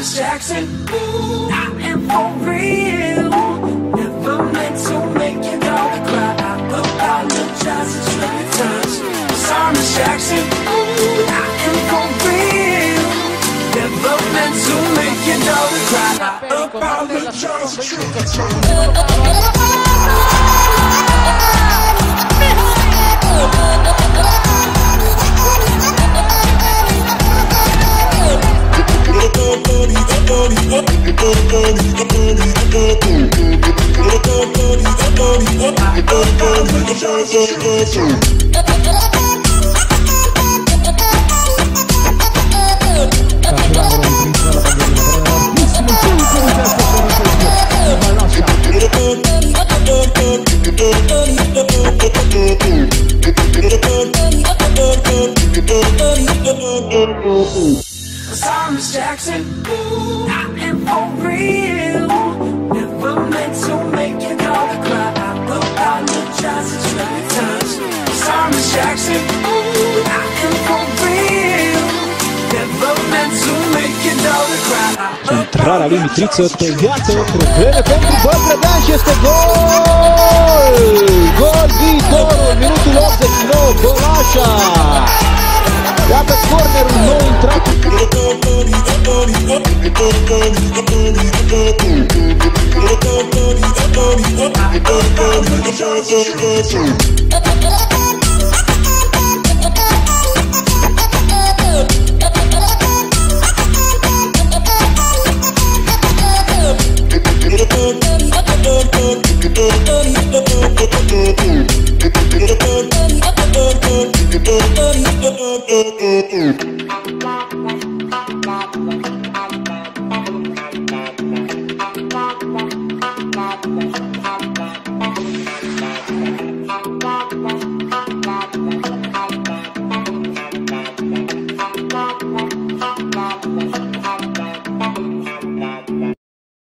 Jackson. I am for real. Never meant to make your daughter cry. I apologize a trillion times. Sorry, Miss Jackson. I am for real. Never meant to make your daughter cry. I apologize a trillion times. Jackson. I am for real. Sorry, Miss Jackson. I am for real. Never meant to make your daughter cry. I Centrala linii 39, probleme pentru Bangladesh, este gol! Gol viitorul, minutul 89, golașa! Iată cornerul nou intrat apologize a trillion times.